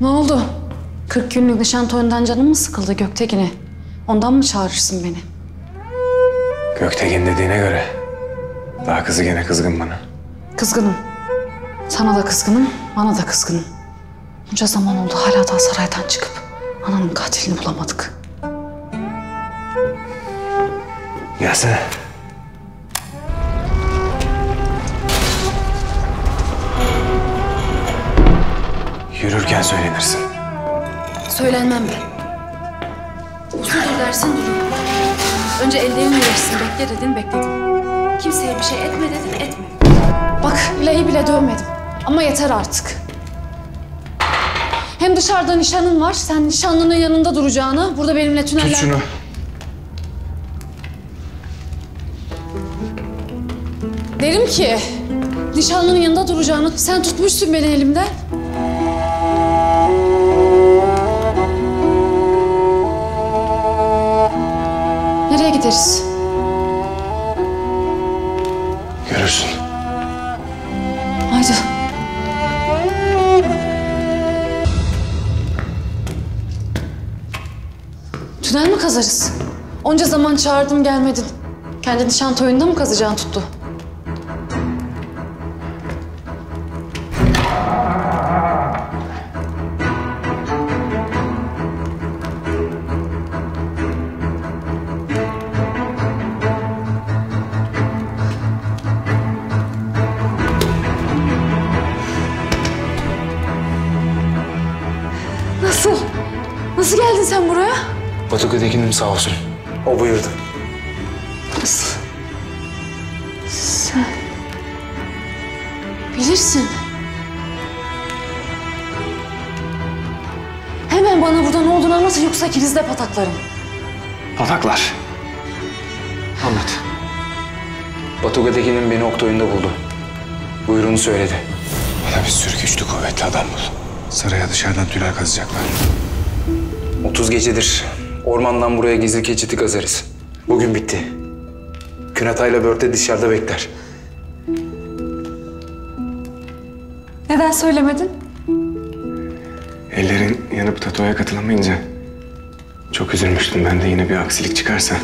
Ne oldu? 40 günlük nişan toyundan canın mı sıkıldı Göktekin'i? Ondan mı çağırırsın beni? Göktekin dediğine göre daha kızı gene kızgın bana. Kızgınım. Sana da kızgınım, bana da kızgınım. Bunca zaman oldu hala daha saraydan çıkıp ananın katilini bulamadık. Gelsene. Yürürken söylenirsin. Söylenmem ben. Uzun dur dersin durun. Önce ellerini verirsin, bekle dedin, bekledim. Kimseye bir şey etme dedin, etme. Bak, bileği bile dövmedim. Ama yeter artık. Hem dışarıda nişanın var, sen nişanlının yanında duracağını, burada benimle tüneller... Tut şunu. Derim ki, nişanlının yanında duracağını, sen tutmuşsun beni elimden. Gideriz? Görürsün. Haydi. Tünel mi kazarız? Onca zaman çağırdım gelmedin. Kendi nişan toyunda mı kazacağın tuttu? Nasıl geldin sen buraya? Batu Götekin'im sağ olsun. O buyurdu. Nasıl? Sen... Bilirsin. Hemen bana burada ne olduğunu anlat yoksa ikiniz de pataklarım. Pataklar. Anlat. Batu Götekin'in beni Oktoy'unda buldu. Buyruğunu söyledi. Bana bir sürü güçlü kuvvetli adam bul. Saraya dışarıdan tünel kazacaklar. 30 gecedir ormandan buraya gizli keçiti kazarız. Bugün bitti. Künatay'la Börte dışarıda bekler. Neden söylemedin? Ellerin yanıp tatoya katılamayınca çok üzülmüştüm ben de yine bir aksilik çıkarsa.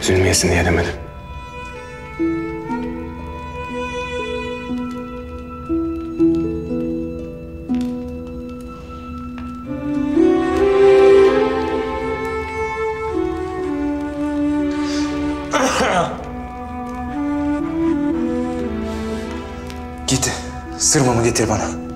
Üzülmeyesin diye demedim. Git. Sırmamı getir bana.